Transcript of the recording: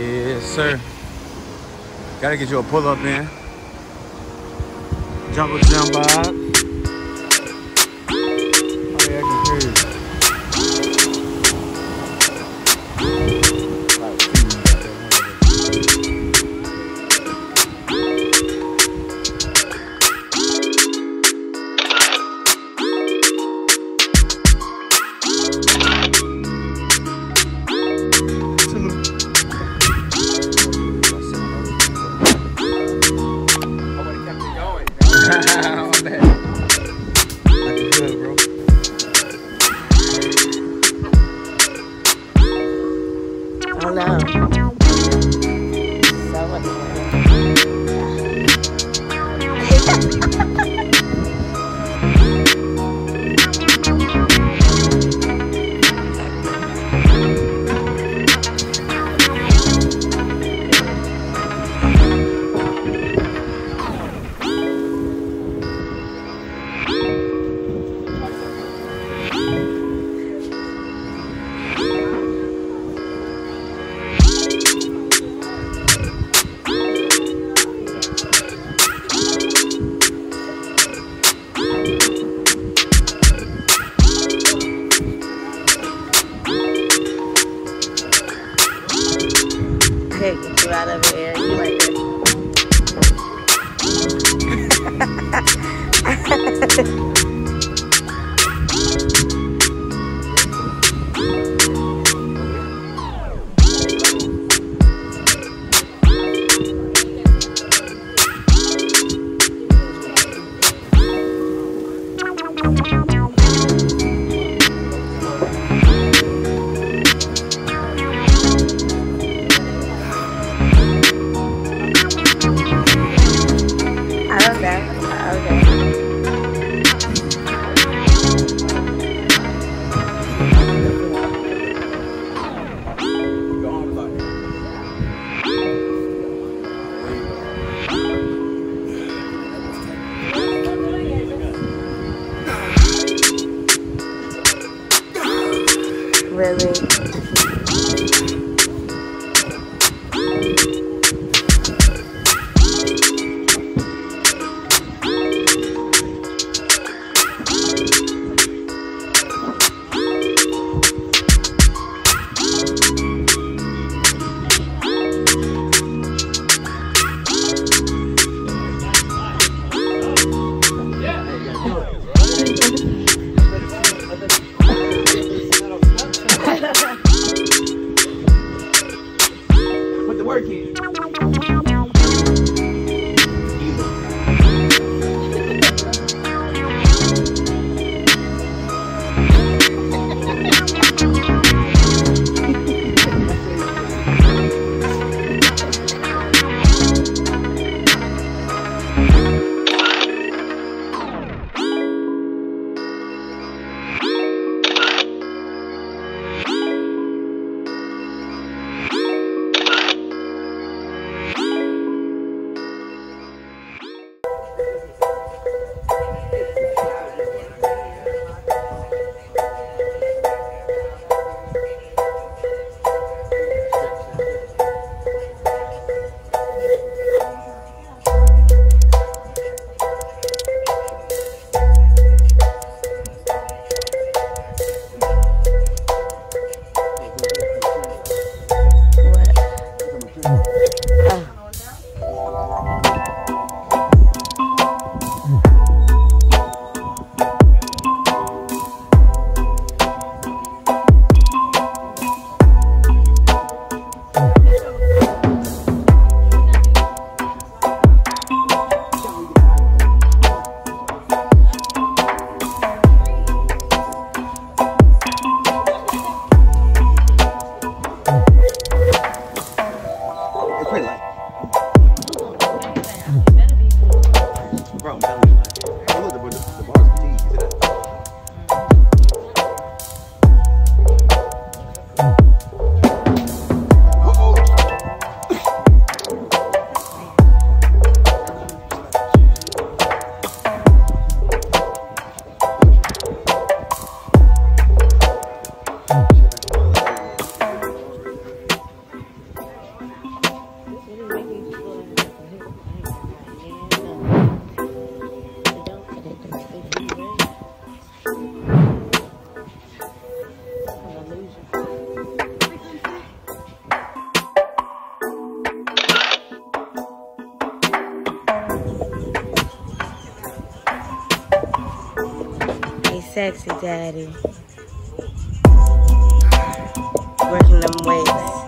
Yes, sir. Gotta get you a pull-up in. Jump jump, Jim Bob. you working. Sexy daddy. Working them weights.